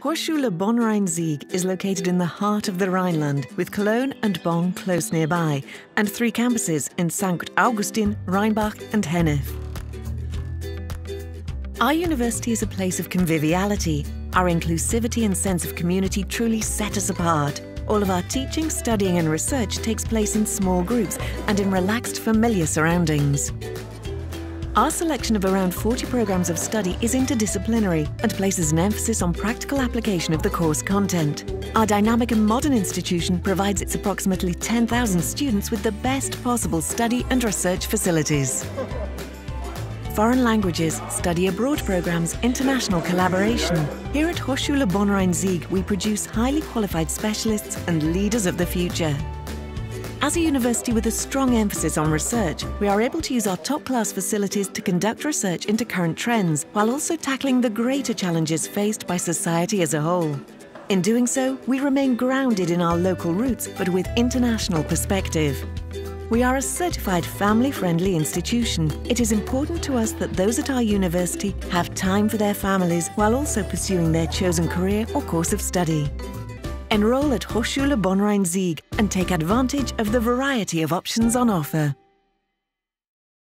Hochschule Bonn-Rhein-Sieg is located in the heart of the Rhineland, with Cologne and Bonn close nearby, and three campuses in St. Augustin, Rheinbach and Hennef. Our university is a place of conviviality. Our inclusivity and sense of community truly set us apart. All of our teaching, studying and research takes place in small groups and in relaxed, familiar surroundings. Our selection of around 40 programs of study is interdisciplinary and places an emphasis on practical application of the course content. Our dynamic and modern institution provides its approximately 10,000 students with the best possible study and research facilities. Foreign languages, study abroad programs, international collaboration. Here at Hochschule Bonn-Rhein-Sieg, we produce highly qualified specialists and leaders of the future. As a university with a strong emphasis on research, we are able to use our top-class facilities to conduct research into current trends, while also tackling the greater challenges faced by society as a whole. In doing so, we remain grounded in our local roots, but with international perspective. We are a certified family-friendly institution. It is important to us that those at our university have time for their families while also pursuing their chosen career or course of study. Enroll at Hochschule Bonn-Rhein-Sieg and take advantage of the variety of options on offer.